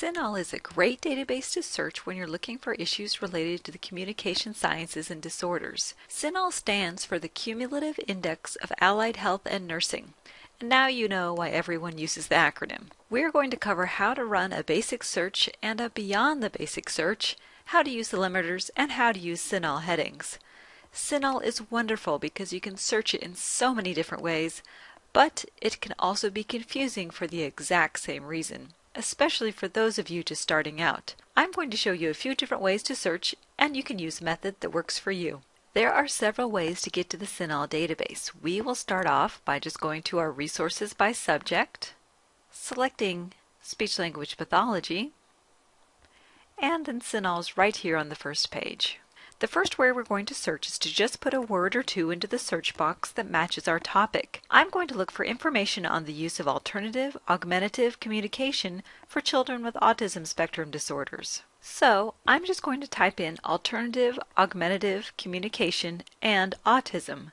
CINAHL is a great database to search when you're looking for issues related to the communication sciences and disorders. CINAHL stands for the Cumulative Index of Allied Health and Nursing. And now you know why everyone uses the acronym. We're going to cover how to run a basic search and a beyond the basic search, how to use the limiters, and how to use CINAHL headings. CINAHL is wonderful because you can search it in so many different ways, but it can also be confusing for the exact same reason especially for those of you just starting out. I'm going to show you a few different ways to search and you can use a method that works for you. There are several ways to get to the CINAHL database. We will start off by just going to our resources by subject, selecting speech language pathology, and then CINAHL's right here on the first page. The first way we're going to search is to just put a word or two into the search box that matches our topic. I'm going to look for information on the use of alternative augmentative communication for children with autism spectrum disorders. So I'm just going to type in alternative augmentative communication and autism.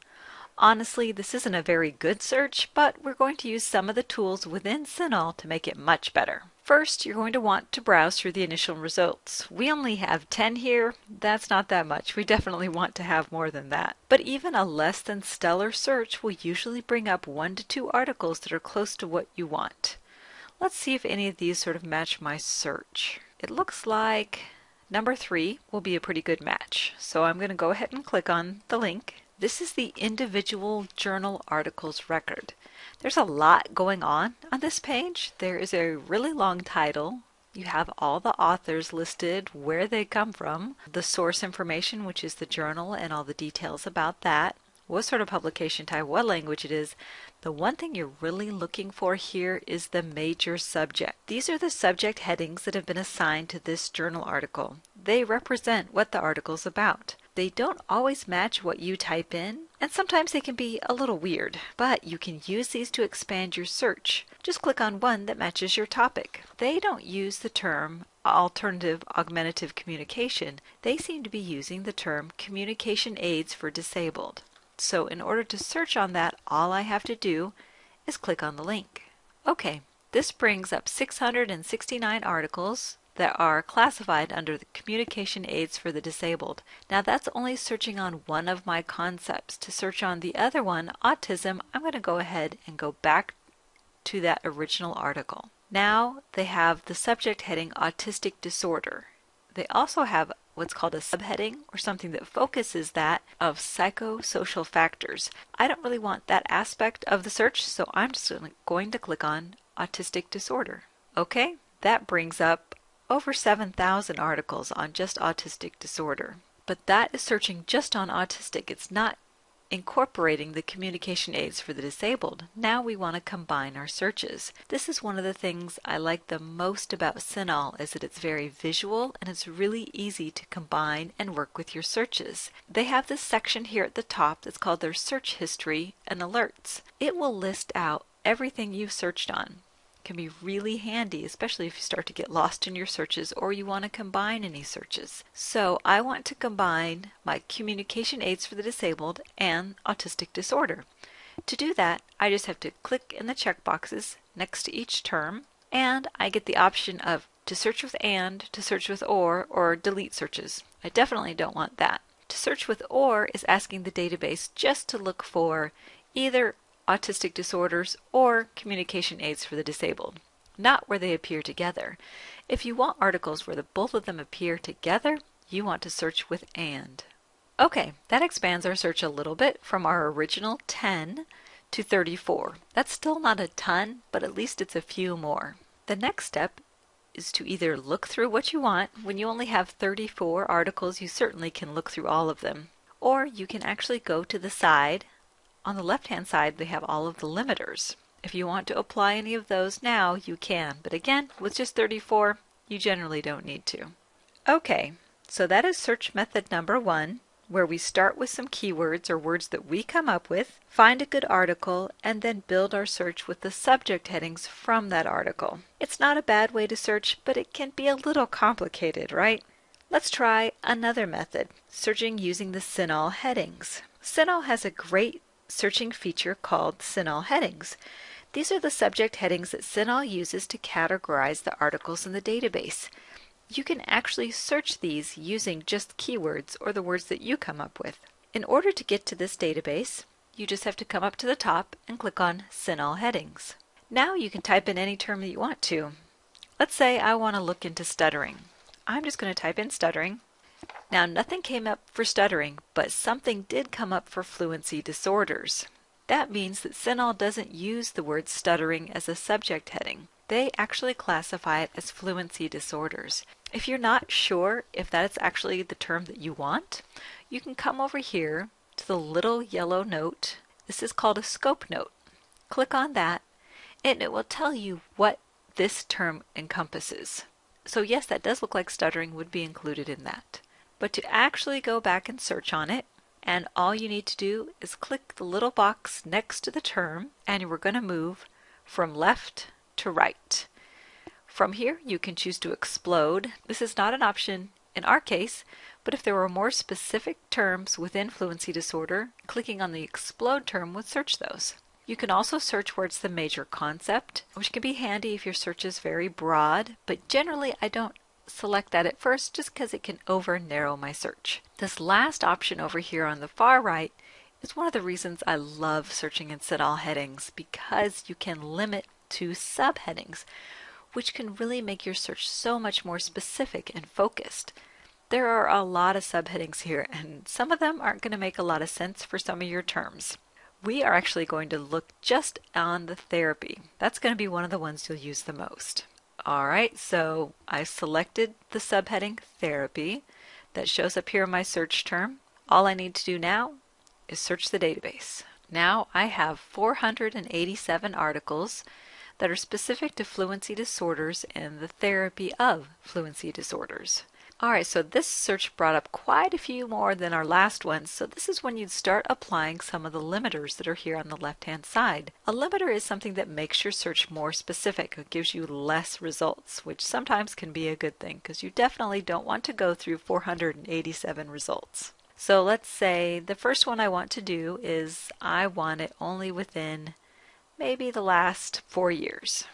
Honestly, this isn't a very good search, but we're going to use some of the tools within CINAHL to make it much better. First, you're going to want to browse through the initial results. We only have 10 here. That's not that much. We definitely want to have more than that. But even a less than stellar search will usually bring up one to two articles that are close to what you want. Let's see if any of these sort of match my search. It looks like number three will be a pretty good match. So I'm going to go ahead and click on the link. This is the individual journal articles record. There's a lot going on on this page. There is a really long title. You have all the authors listed, where they come from, the source information, which is the journal, and all the details about that, what sort of publication type, what language it is. The one thing you're really looking for here is the major subject. These are the subject headings that have been assigned to this journal article. They represent what the article is about. They don't always match what you type in, and sometimes they can be a little weird, but you can use these to expand your search. Just click on one that matches your topic. They don't use the term alternative augmentative communication. They seem to be using the term communication aids for disabled. So in order to search on that, all I have to do is click on the link. Okay, this brings up 669 articles that are classified under the communication aids for the disabled. Now that's only searching on one of my concepts. To search on the other one, autism, I'm going to go ahead and go back to that original article. Now they have the subject heading autistic disorder. They also have what's called a subheading or something that focuses that of psychosocial factors. I don't really want that aspect of the search, so I'm just going to click on autistic disorder. Okay, that brings up over 7,000 articles on just autistic disorder. But that is searching just on autistic. It's not incorporating the communication aids for the disabled. Now we want to combine our searches. This is one of the things I like the most about CINAHL is that it's very visual and it's really easy to combine and work with your searches. They have this section here at the top that's called their search history and alerts. It will list out everything you've searched on can be really handy, especially if you start to get lost in your searches or you want to combine any searches. So I want to combine my communication aids for the disabled and autistic disorder. To do that, I just have to click in the checkboxes next to each term, and I get the option of to search with and, to search with or, or delete searches. I definitely don't want that. To search with or is asking the database just to look for either autistic disorders, or communication aids for the disabled, not where they appear together. If you want articles where the both of them appear together, you want to search with AND. Okay, that expands our search a little bit from our original 10 to 34. That's still not a ton, but at least it's a few more. The next step is to either look through what you want. When you only have 34 articles, you certainly can look through all of them. Or you can actually go to the side on the left-hand side, they have all of the limiters. If you want to apply any of those now, you can. But again, with just 34, you generally don't need to. Okay, so that is search method number one, where we start with some keywords or words that we come up with, find a good article, and then build our search with the subject headings from that article. It's not a bad way to search, but it can be a little complicated, right? Let's try another method, searching using the CINAHL headings. CINAHL has a great searching feature called CINAHL headings. These are the subject headings that CINAHL uses to categorize the articles in the database. You can actually search these using just keywords or the words that you come up with. In order to get to this database, you just have to come up to the top and click on CINAHL Headings. Now you can type in any term that you want to. Let's say I want to look into stuttering. I'm just going to type in stuttering. Now nothing came up for stuttering, but something did come up for fluency disorders. That means that CINAHL doesn't use the word stuttering as a subject heading. They actually classify it as fluency disorders. If you're not sure if that's actually the term that you want, you can come over here to the little yellow note. This is called a scope note. Click on that and it will tell you what this term encompasses. So yes, that does look like stuttering would be included in that. But to actually go back and search on it, and all you need to do is click the little box next to the term and we're going to move from left to right. From here you can choose to explode. This is not an option in our case, but if there were more specific terms within fluency disorder, clicking on the explode term would search those. You can also search where it's the major concept, which can be handy if your search is very broad, but generally I don't select that at first just because it can over narrow my search. This last option over here on the far right is one of the reasons I love searching in CINAHL headings because you can limit to subheadings, which can really make your search so much more specific and focused. There are a lot of subheadings here, and some of them aren't going to make a lot of sense for some of your terms. We are actually going to look just on the therapy. That's going to be one of the ones you'll use the most. All right, so I selected the subheading therapy that shows up here in my search term. All I need to do now is search the database. Now I have 487 articles that are specific to fluency disorders and the therapy of fluency disorders. Alright, so this search brought up quite a few more than our last one, so this is when you'd start applying some of the limiters that are here on the left-hand side. A limiter is something that makes your search more specific. It gives you less results, which sometimes can be a good thing because you definitely don't want to go through 487 results. So let's say the first one I want to do is I want it only within maybe the last four years.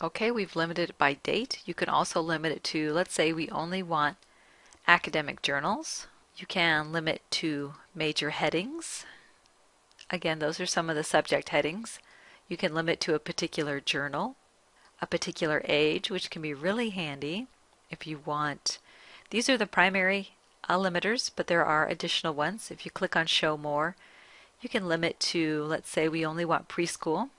Okay, we've limited it by date. You can also limit it to, let's say we only want academic journals. You can limit to major headings. Again, those are some of the subject headings. You can limit to a particular journal, a particular age, which can be really handy if you want. These are the primary uh, limiters, but there are additional ones. If you click on Show More, you can limit to, let's say we only want preschool.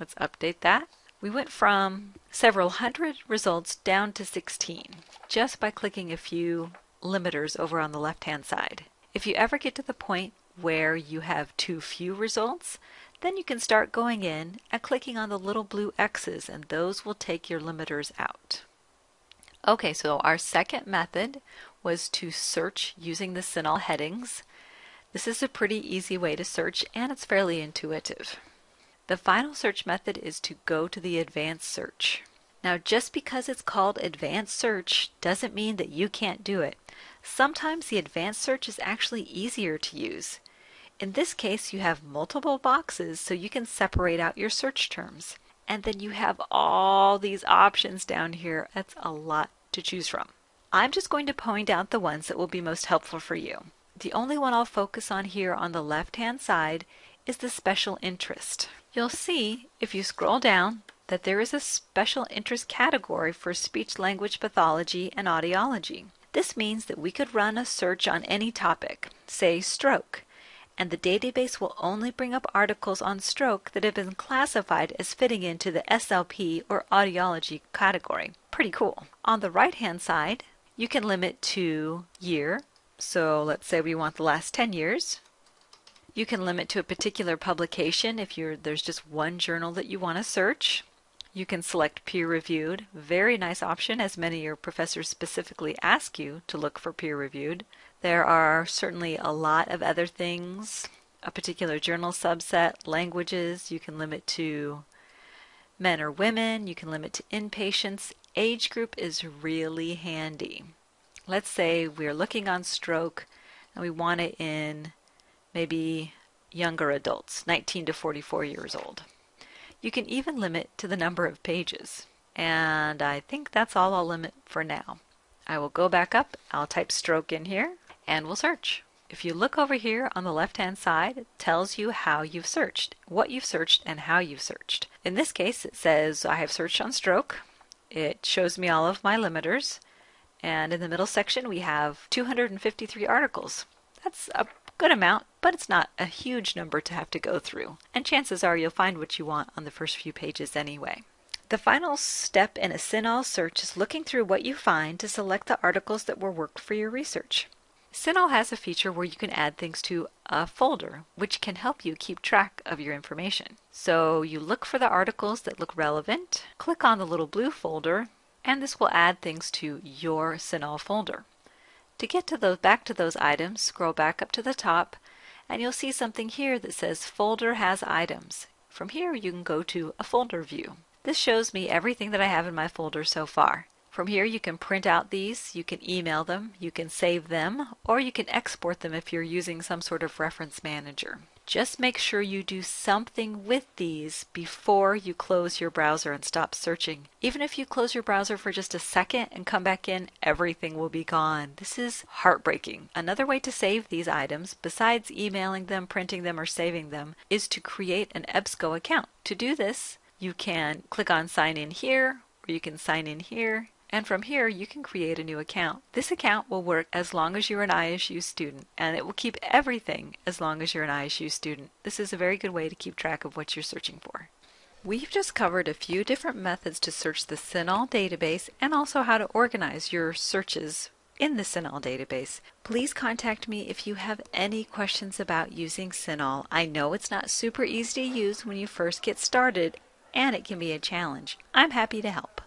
Let's update that. We went from several hundred results down to 16 just by clicking a few limiters over on the left hand side. If you ever get to the point where you have too few results, then you can start going in and clicking on the little blue X's and those will take your limiters out. Okay, so our second method was to search using the CINAHL headings. This is a pretty easy way to search and it's fairly intuitive. The final search method is to go to the advanced search. Now just because it's called advanced search doesn't mean that you can't do it. Sometimes the advanced search is actually easier to use. In this case you have multiple boxes so you can separate out your search terms. And then you have all these options down here. That's a lot to choose from. I'm just going to point out the ones that will be most helpful for you. The only one I'll focus on here on the left hand side is the special interest. You'll see, if you scroll down, that there is a special interest category for speech language pathology and audiology. This means that we could run a search on any topic, say stroke, and the database will only bring up articles on stroke that have been classified as fitting into the SLP or audiology category. Pretty cool. On the right hand side, you can limit to year. So let's say we want the last 10 years. You can limit to a particular publication if there's just one journal that you want to search. You can select peer-reviewed. Very nice option as many of your professors specifically ask you to look for peer-reviewed. There are certainly a lot of other things. A particular journal subset, languages, you can limit to men or women, you can limit to inpatients. Age group is really handy. Let's say we're looking on stroke and we want it in maybe younger adults, 19 to 44 years old. You can even limit to the number of pages. And I think that's all I'll limit for now. I will go back up, I'll type stroke in here, and we'll search. If you look over here on the left hand side, it tells you how you've searched, what you've searched, and how you've searched. In this case, it says I have searched on stroke. It shows me all of my limiters. And in the middle section, we have 253 articles. That's a good amount, but it's not a huge number to have to go through. And chances are you'll find what you want on the first few pages anyway. The final step in a CINAHL search is looking through what you find to select the articles that will work for your research. CINAHL has a feature where you can add things to a folder, which can help you keep track of your information. So you look for the articles that look relevant, click on the little blue folder, and this will add things to your CINAHL folder. To get to those, back to those items, scroll back up to the top, and you'll see something here that says Folder has items. From here you can go to a folder view. This shows me everything that I have in my folder so far. From here you can print out these, you can email them, you can save them, or you can export them if you're using some sort of reference manager. Just make sure you do something with these before you close your browser and stop searching. Even if you close your browser for just a second and come back in, everything will be gone. This is heartbreaking. Another way to save these items, besides emailing them, printing them, or saving them, is to create an EBSCO account. To do this, you can click on sign in here, or you can sign in here, and from here, you can create a new account. This account will work as long as you're an ISU student, and it will keep everything as long as you're an ISU student. This is a very good way to keep track of what you're searching for. We've just covered a few different methods to search the CINAHL database and also how to organize your searches in the CINAHL database. Please contact me if you have any questions about using CINAHL. I know it's not super easy to use when you first get started and it can be a challenge. I'm happy to help.